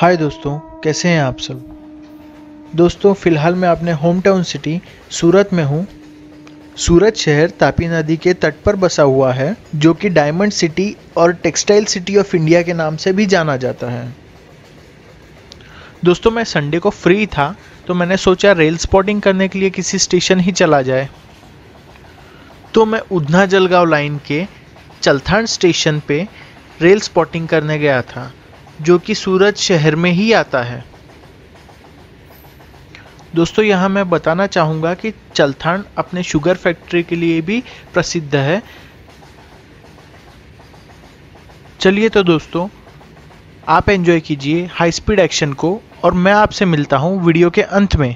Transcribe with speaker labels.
Speaker 1: हाय दोस्तों, कैसे हैं आप सब? दोस्तों, फ़िलहाल मैं अपने होम टाउन सिटी सूरत में हूँ। सूरत शहर तापी नदी के तट पर बसा हुआ है, जो कि डायमंड सिटी और टेक्सटाइल सिटी ऑफ़ इंडिया के नाम से भी जाना जाता है। दोस्तों, मैं संडे को फ्री था तो मैंने सोचा रेल स्पॉटिंग करने के लिए किसी स्टेशन ही चला जाए। तो मैं उधना जलगांव लाइन के चलथान स्टेशन पे रेल स्पॉटिंग करने गया था। जो कि सूरत शहर में ही आता है। दोस्तों, यहाँ मैं बताना चाहूँगा कि चलथान अपने शुगर फैक्ट्री के लिए भी प्रसिद्ध है। चलिए तो दोस्तों, आप एंजॉय कीजिए हाई स्पीड एक्शन को और मैं आपसे मिलता हूँ वीडियो के अंत में।